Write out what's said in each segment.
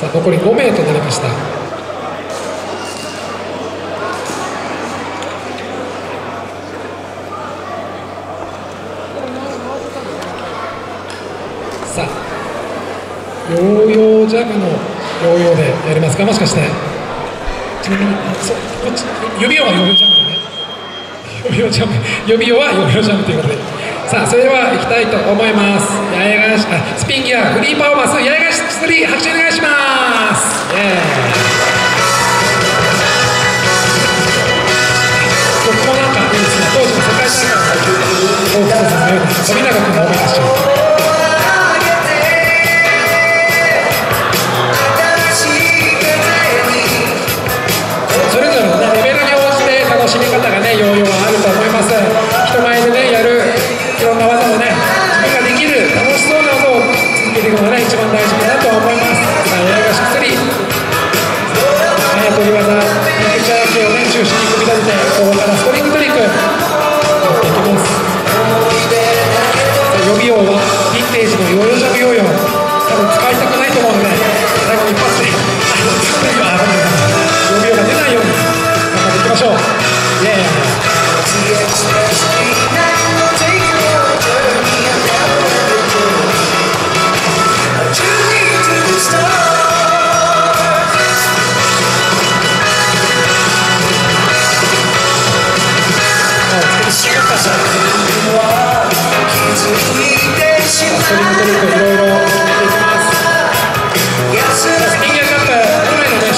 さあ残り5名となりました。さあヨーヨージャグのヨーヨーでやりますか？もしかして。指輪はヨーヨージャムだね。ヨージャム指輪はヨーヨージャムということで。さあそれでは行きたいと思います。八重樫あスピンギアフリーパフォーマンス八重樫3拍手お願いします。そうでれね。富レベル多いです楽。しみ方がね、要領はあると思います。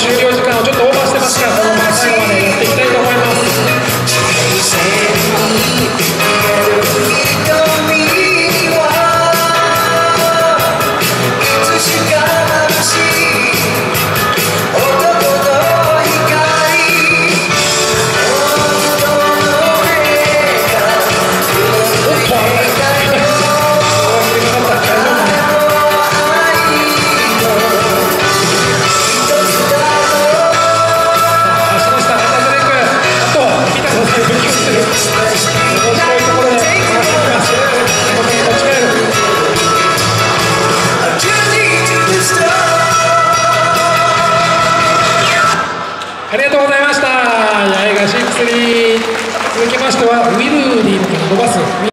videos ありがとうございます。